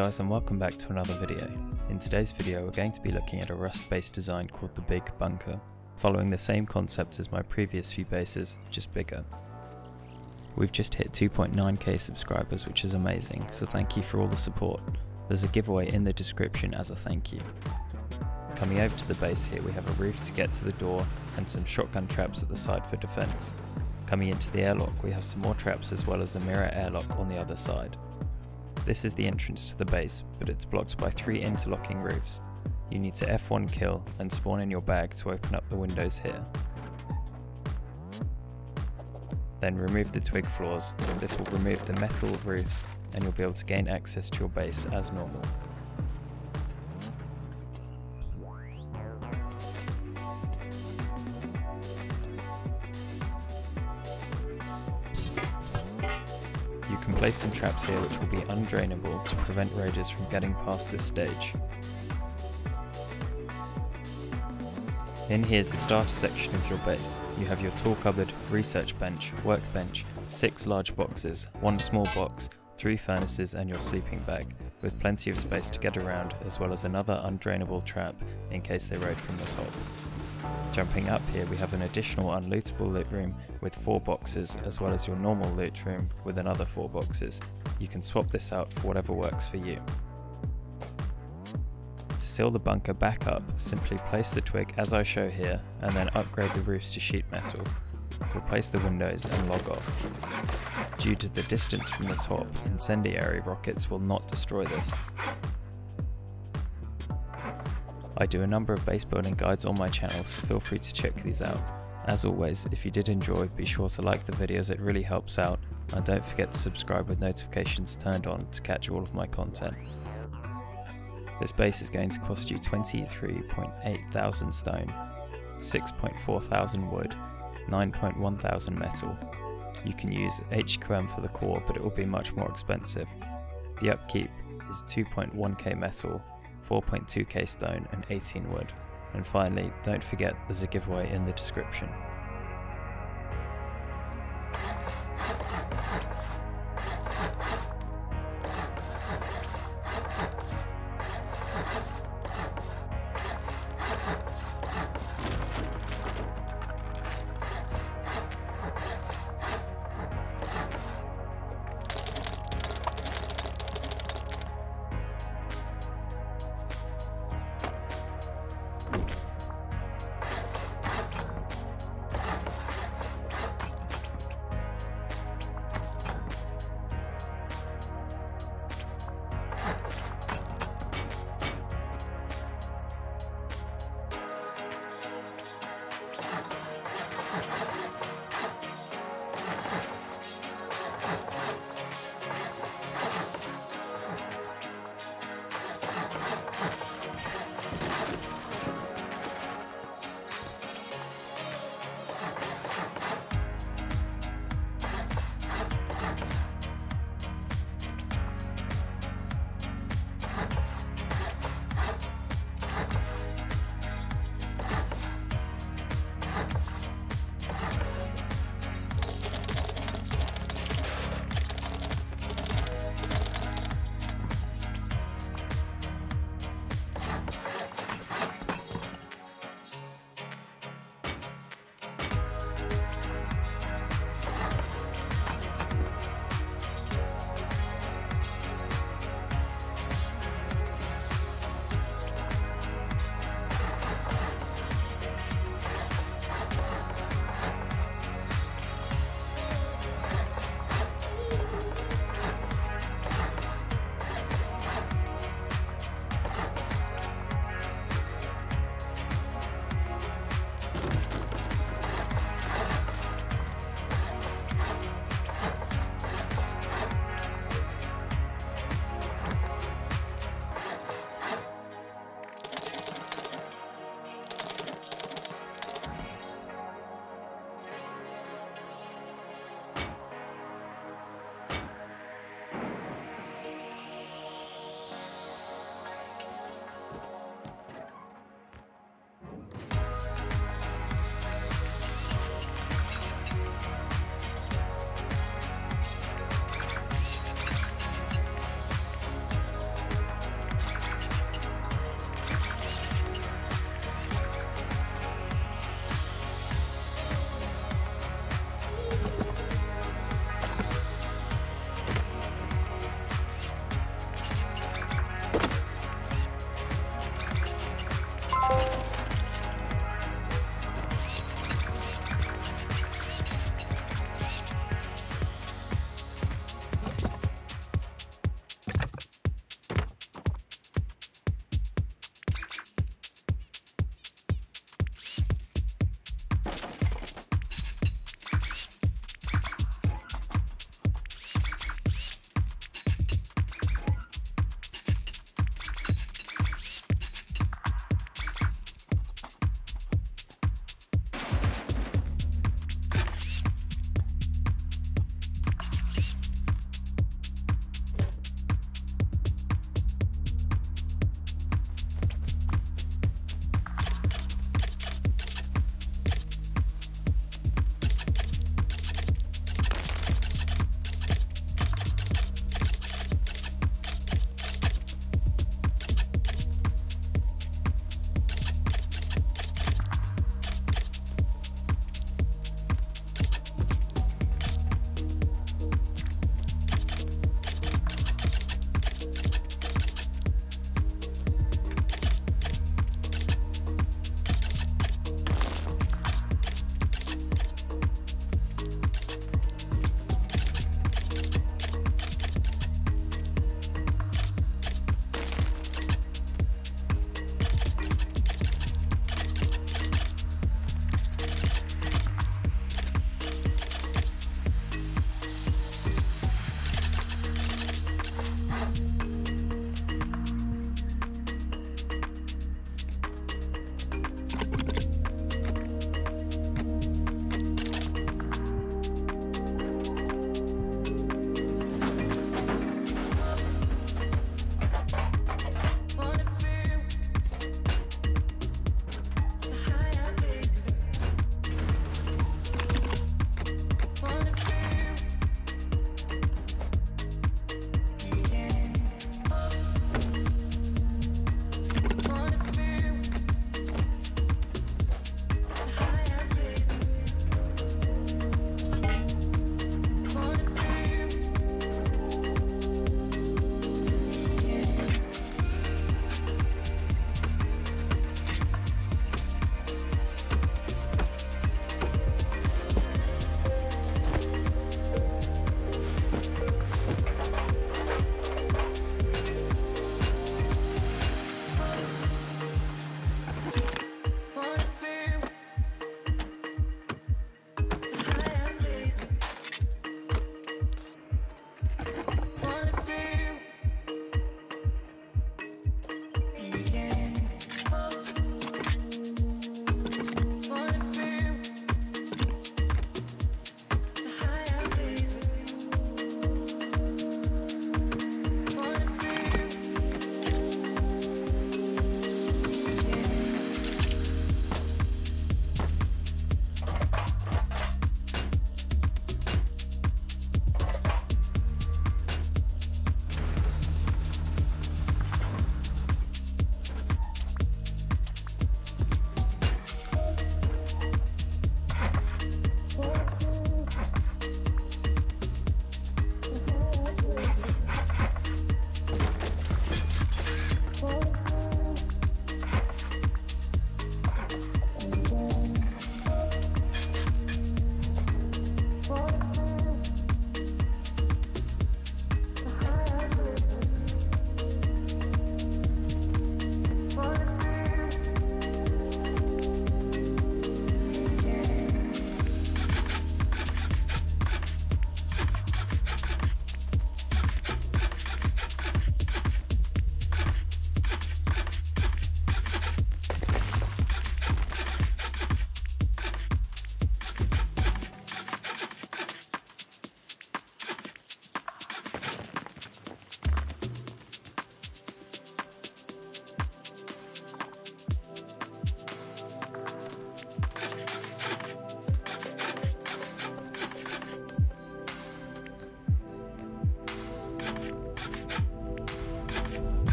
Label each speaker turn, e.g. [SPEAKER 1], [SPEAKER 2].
[SPEAKER 1] Guys and welcome back to another video. In today's video we're going to be looking at a Rust based design called the Big Bunker, following the same concept as my previous few bases, just bigger. We've just hit 2.9k subscribers which is amazing, so thank you for all the support. There's a giveaway in the description as a thank you. Coming over to the base here we have a roof to get to the door and some shotgun traps at the side for defense. Coming into the airlock we have some more traps as well as a mirror airlock on the other side. This is the entrance to the base, but it's blocked by three interlocking roofs. You need to F1 kill and spawn in your bag to open up the windows here. Then remove the twig floors, this will remove the metal roofs and you'll be able to gain access to your base as normal. You can place some traps here which will be undrainable to prevent raiders from getting past this stage. In here is the starter section of your base. You have your tool cupboard, research bench, workbench, six large boxes, one small box, three furnaces and your sleeping bag, with plenty of space to get around as well as another undrainable trap in case they raid from the top. Jumping up here we have an additional unlootable loot room with 4 boxes as well as your normal loot room with another 4 boxes. You can swap this out for whatever works for you. To seal the bunker back up, simply place the twig as I show here and then upgrade the roofs to sheet metal. Replace the windows and log off. Due to the distance from the top, incendiary rockets will not destroy this. I do a number of base building guides on my channel, so feel free to check these out. As always, if you did enjoy, be sure to like the videos, it really helps out, and don't forget to subscribe with notifications turned on to catch all of my content. This base is going to cost you 23.8 thousand stone, 6.4 thousand wood, 9.1 thousand metal. You can use HQM for the core, but it will be much more expensive. The upkeep is 2.1k metal, 4.2k stone and 18 wood. And finally, don't forget there's a giveaway in the description.